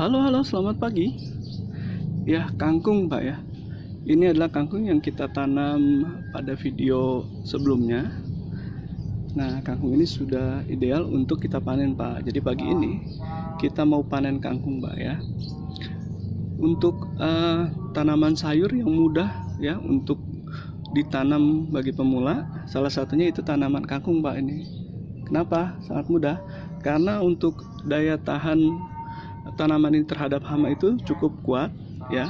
Halo, halo, selamat pagi. Ya, kangkung, Pak ya. Ini adalah kangkung yang kita tanam pada video sebelumnya. Nah, kangkung ini sudah ideal untuk kita panen, Pak. Jadi pagi ini kita mau panen kangkung, Pak ya. Untuk uh, tanaman sayur yang mudah ya untuk ditanam bagi pemula, salah satunya itu tanaman kangkung, Pak ini. Kenapa? Sangat mudah. Karena untuk daya tahan tanaman ini terhadap hama itu cukup kuat ya.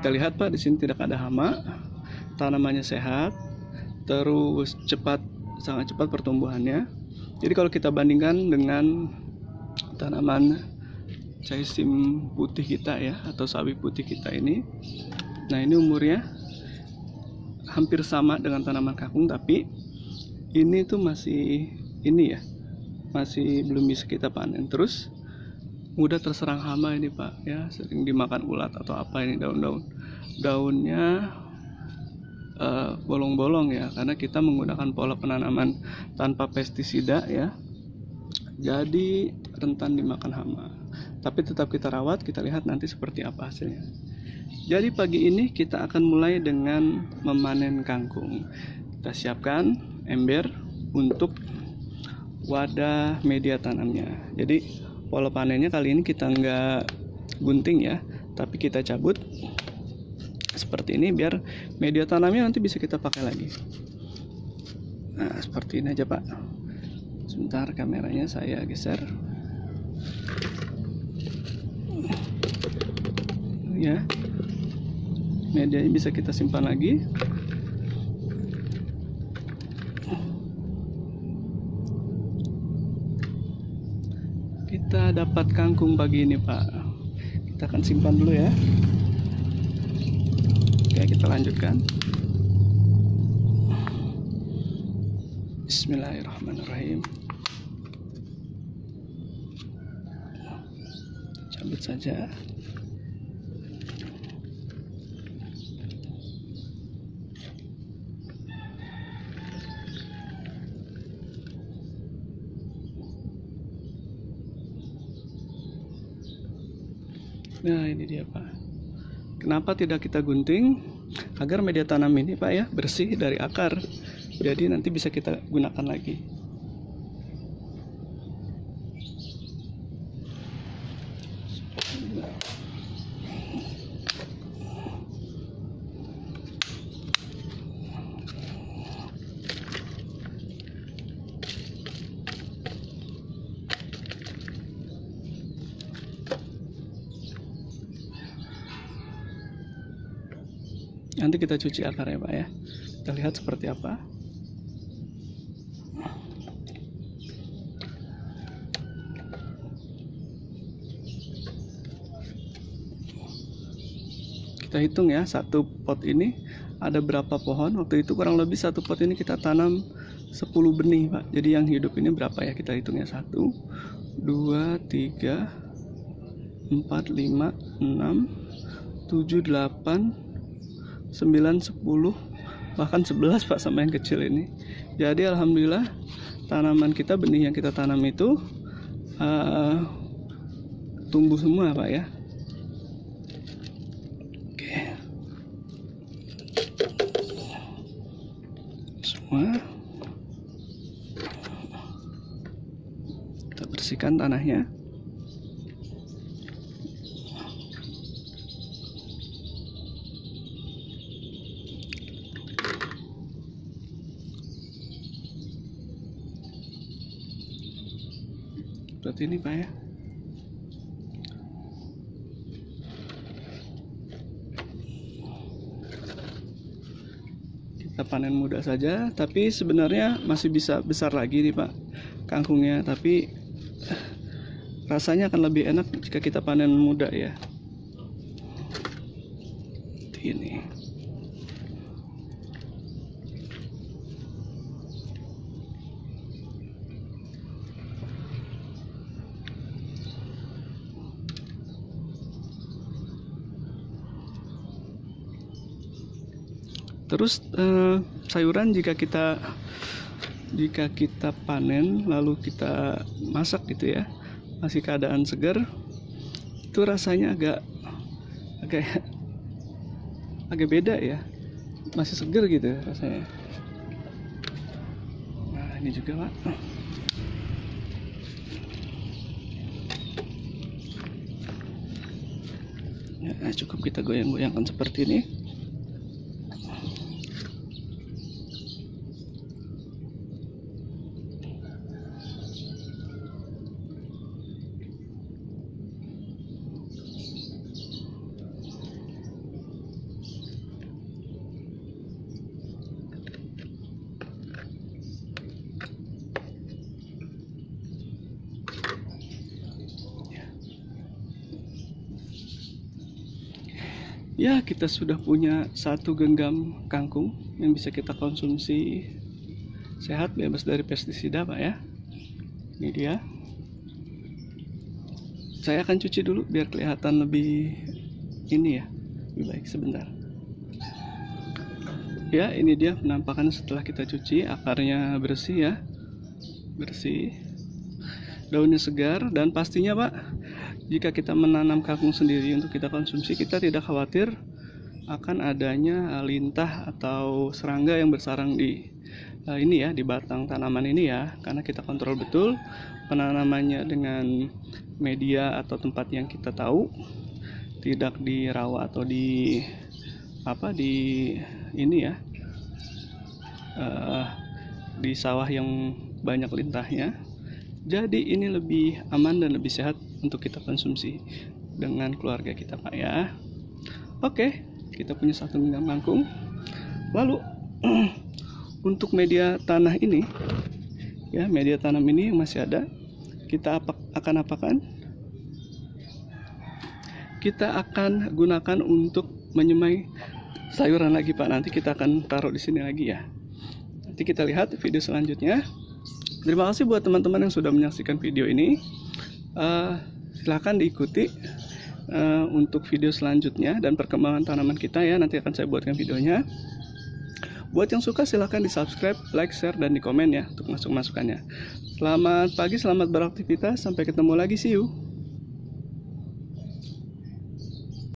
Kita lihat pak di sini tidak ada hama. Tanamannya sehat terus cepat sangat cepat pertumbuhannya. Jadi kalau kita bandingkan dengan tanaman caisim putih kita ya atau sawi putih kita ini nah ini umurnya hampir sama dengan tanaman kakung tapi ini tuh masih ini ya masih belum bisa kita panen. Terus mudah terserang hama ini pak ya. Sering dimakan ulat atau apa ini daun-daun. Daunnya eh, bolong-bolong ya karena kita menggunakan pola penanaman tanpa pestisida ya. Jadi rentan dimakan hama. Tapi tetap kita rawat kita lihat nanti seperti apa hasilnya. Jadi pagi ini kita akan mulai dengan memanen kangkung. Kita siapkan ember untuk wadah media tanamnya. Jadi pola panennya kali ini kita nggak gunting ya tapi kita cabut seperti ini biar media tanamnya nanti bisa kita pakai lagi. Nah seperti ini aja pak. Sebentar kameranya saya geser. Ya. Medianya bisa kita simpan lagi kita dapat kangkung pagi ini pak. Kita akan simpan dulu ya. Oke kita lanjutkan. Bismillahirrahmanirrahim. Cabut saja Nah ini dia Pak. Kenapa tidak kita gunting? Agar media tanam ini Pak ya bersih dari akar. Jadi nanti bisa kita gunakan lagi. Nanti kita cuci akarnya pak ya. Kita lihat seperti apa. Kita hitung ya satu pot ini ada berapa pohon. Waktu itu kurang lebih satu pot ini kita tanam 10 benih pak. Jadi yang hidup ini berapa ya? Kita hitungnya satu dua tiga empat lima enam tujuh delapan 9 10 bahkan 11 Pak sama yang kecil ini. Jadi Alhamdulillah tanaman kita benih yang kita tanam itu uh, tumbuh semua Pak ya. Oke. Semua. Kita bersihkan tanahnya seperti ini pak ya. Kita panen mudah saja tapi sebenarnya masih bisa besar lagi nih pak kangkungnya. Tapi rasanya akan lebih enak jika kita panen muda ya. Ini terus eh, sayuran jika kita jika kita panen lalu kita masak gitu ya masih keadaan segar itu rasanya agak agak agak beda ya. Masih seger gitu rasanya. Nah ini juga pak. Ya, cukup kita goyang-goyangkan seperti ini ya kita sudah punya satu genggam kangkung yang bisa kita konsumsi sehat bebas dari pestisida pak ya. Ini dia. Saya akan cuci dulu biar kelihatan lebih ini ya lebih baik sebentar. Ya ini dia penampakan setelah kita cuci akarnya bersih ya bersih. Daunnya segar dan pastinya pak jika kita menanam kangkung sendiri untuk kita konsumsi, kita tidak khawatir akan adanya lintah atau serangga yang bersarang di uh, ini ya di batang tanaman ini ya. Karena kita kontrol betul penanamannya dengan media atau tempat yang kita tahu. Tidak dirawat atau di apa di ini ya uh, di sawah yang banyak lintahnya. Jadi ini lebih aman dan lebih sehat untuk kita konsumsi dengan keluarga kita Pak ya. Oke, kita punya satu genggam kangkung. Lalu untuk media tanah ini ya, media tanam ini yang masih ada, kita apa, akan apakan? Kita akan gunakan untuk menyemai sayuran lagi Pak. Nanti kita akan taruh di sini lagi ya. Nanti kita lihat video selanjutnya. Terima kasih buat teman-teman yang sudah menyaksikan video ini. Uh, silahkan diikuti uh, untuk video selanjutnya dan perkembangan tanaman kita ya. Nanti akan saya buatkan videonya. Buat yang suka silahkan di subscribe like share dan di komen ya untuk masuk masukannya selamat pagi selamat beraktivitas. Sampai ketemu lagi. See you